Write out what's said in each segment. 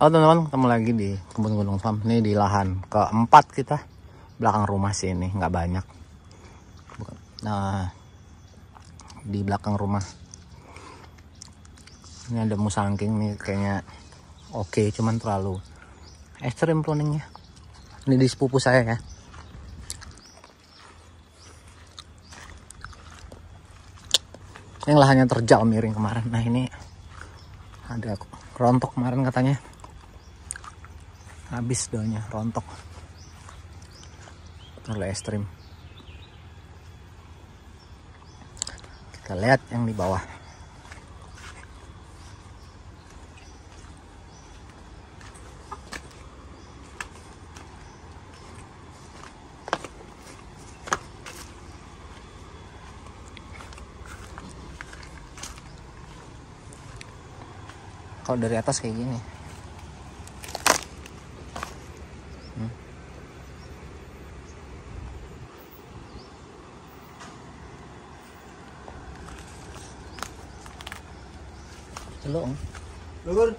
Halo teman-teman, ketemu lagi di kebun gunung farm. Ini di lahan keempat kita, belakang rumah sini nggak banyak. Nah, di belakang rumah ini ada musangking nih kayaknya oke, cuman terlalu ekstrim pruningnya. Ini di sepupu saya ya. Yang lahannya terjal miring kemarin. Nah ini ada rontok kemarin katanya habis daunnya rontok. Terlalu ekstrim. Kita lihat yang di bawah. Kalau dari atas kayak gini Celok. Lugur.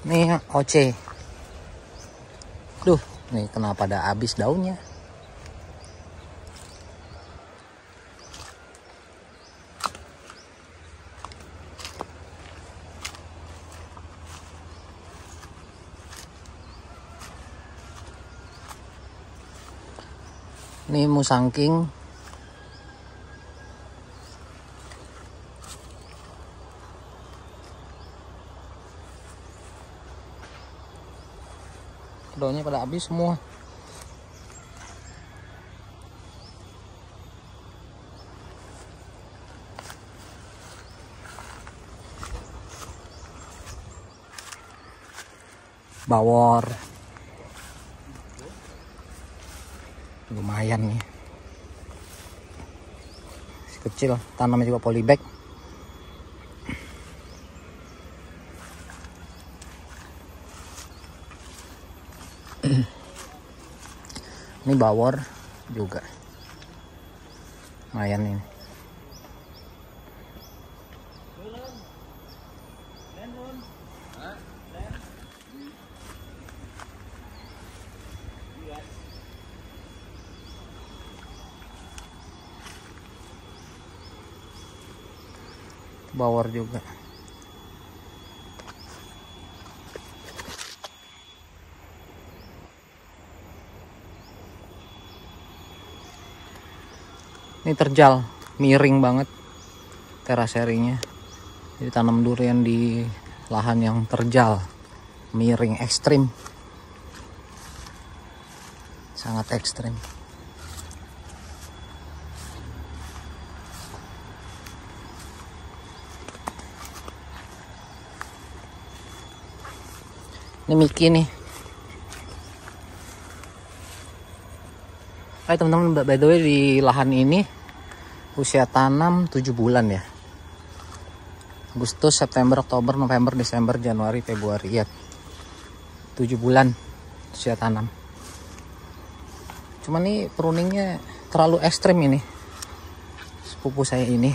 Nih oce. Duh, nih kenapa ada habis daunnya? Ini musangking. Daunnya pada habis semua. Bawor lumayan nih. Si kecil tanamnya juga polybag. Ini bawor juga. Lumayan ini bawor juga. Ini terjal miring banget teraserinya jadi tanam durian di lahan yang terjal miring ekstrim. Sangat ekstrim ini Miki nih. Hai teman-teman. By the way di lahan ini usia tanam 7 bulan ya. Agustus, September, Oktober, November, Desember, Januari, Februari. Ya 7 bulan usia tanam. Cuman nih pruningnya terlalu ekstrim ini. Sepupu saya ini.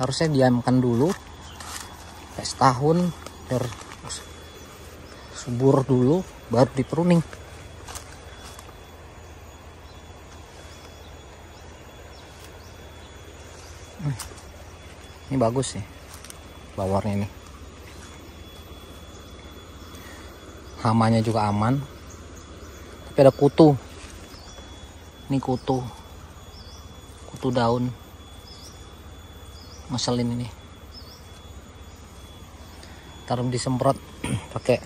Harusnya diamkan dulu. Setahun biar subur dulu baru di pruning ini bagus sih bawarnya ini. Hamanya juga aman tapi ada kutu. Ini kutu. Kutu daun. Ngeselin ini taruh disemprot pakai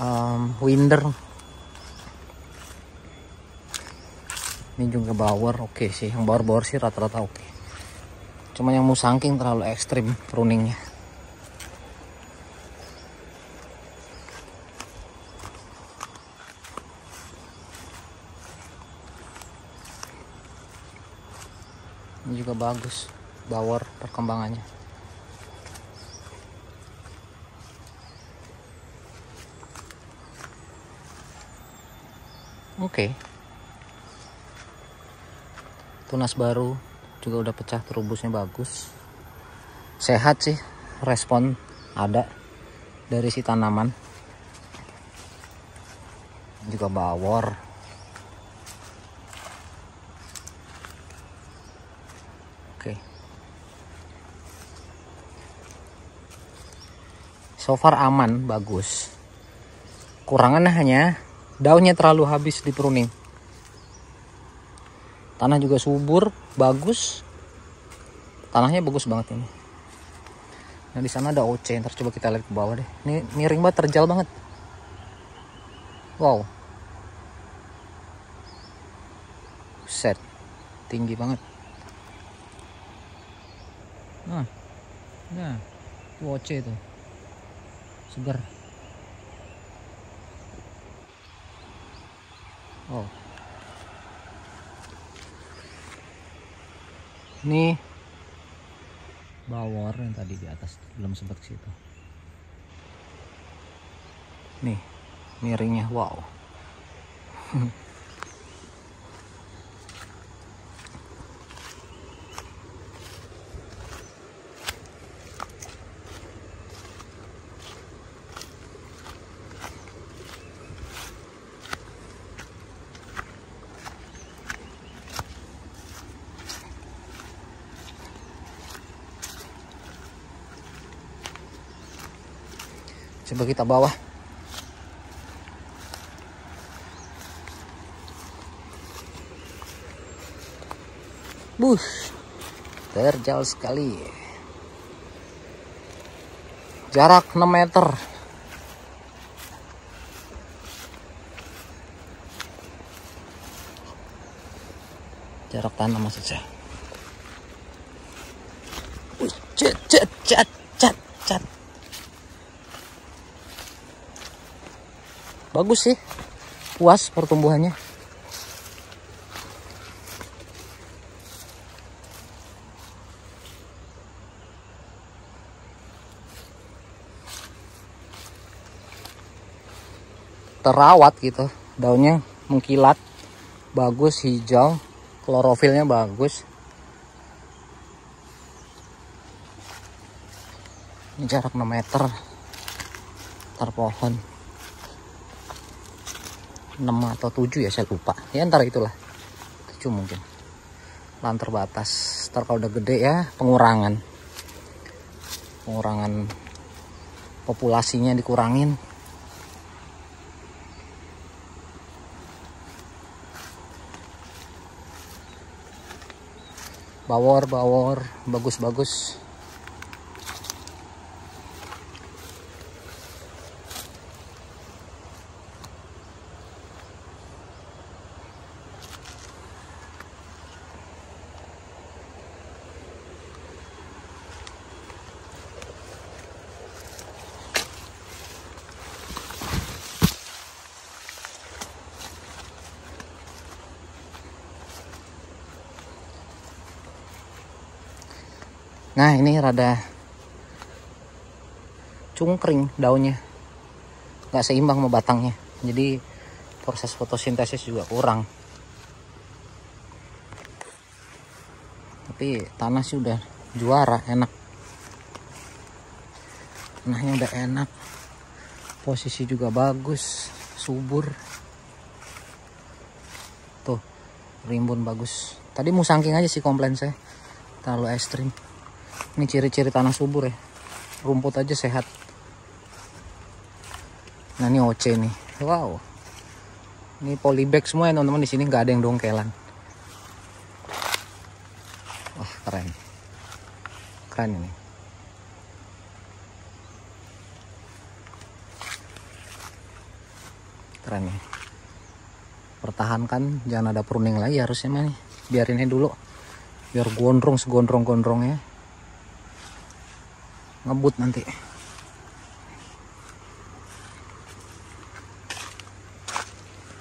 um, winder. Ini juga bawor oke okay sih. Yang bawor-bawor sih rata-rata oke. Okay. cuma yang musangking terlalu ekstrim pruningnya. Ini juga bagus bawor perkembangannya oke. Tunas baru juga udah pecah terubusnya bagus. Sehat sih respon ada dari si tanaman. Juga bawor. Oke. So far aman bagus. Kurangannya hanya daunnya terlalu habis di pruning. Tanah juga subur bagus. Tanahnya bagus banget ini. Nah di sana ada OC ntar coba kita lihat ke bawah deh. Ini miring banget terjal banget. Wow. Set. Tinggi banget. Nah nah. Itu OC itu. Segar oh. Ini bawor yang tadi di atas belum sempat situ. Nih miringnya wow coba kita bawa Bush terjal sekali. Jarak 6 meter. Jarak tanam maksud saya. Wih, cat cat bagus sih. Puas pertumbuhannya. Terawat gitu. Daunnya mengkilat. Bagus hijau. Klorofilnya bagus. Ini jarak 6 meter. Antar pohon 6 atau 7 ya saya lupa. Ya ntar itulah. 7 mungkin. Lahan terbatas. Ntar kalau udah gede ya pengurangan. Pengurangan populasinya dikurangin. Bawor bawor. Bagus Nah ini rada cungkring daunnya. Nggak seimbang sama batangnya. Jadi proses fotosintesis juga kurang. Tapi tanah sih udah juara enak. Tanahnya udah enak. Posisi juga bagus subur. Tuh rimbun bagus. Tadi musangking aja sih komplain saya. Terlalu ekstrim ini ciri-ciri tanah subur ya. Rumput aja sehat. Nah ini OC nih. Wow. Ini polybag semua ya teman-teman. Di sini nggak ada yang dongkelan. Wah keren. Keren ini. Keren nih pertahankan jangan ada pruning lagi harusnya mah nih biarin aja dulu. Biar gondrong segondrong-gondrongnya ngebut nanti.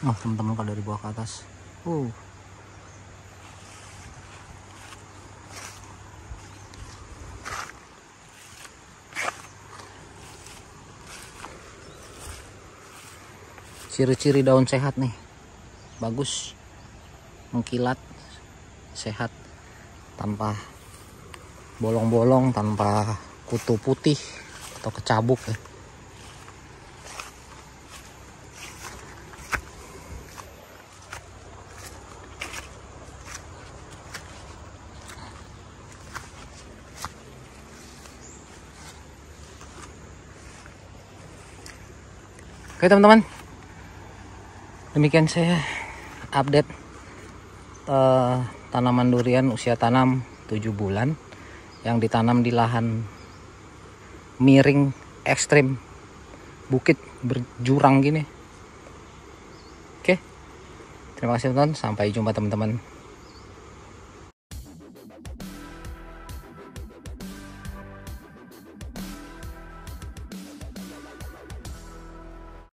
Oh teman-teman kalau dari bawah ke atas. Uh. Ciri-ciri daun sehat nih. Bagus. Mengkilat. Sehat. Tanpa bolong-bolong tanpa kutu putih atau kecabuk ya. Oke teman-teman, demikian saya update uh, tanaman durian usia tanam 7 bulan yang ditanam di lahan miring ekstrim bukit berjurang gini. Oke, terima kasih teman-teman. Sampai jumpa teman-teman.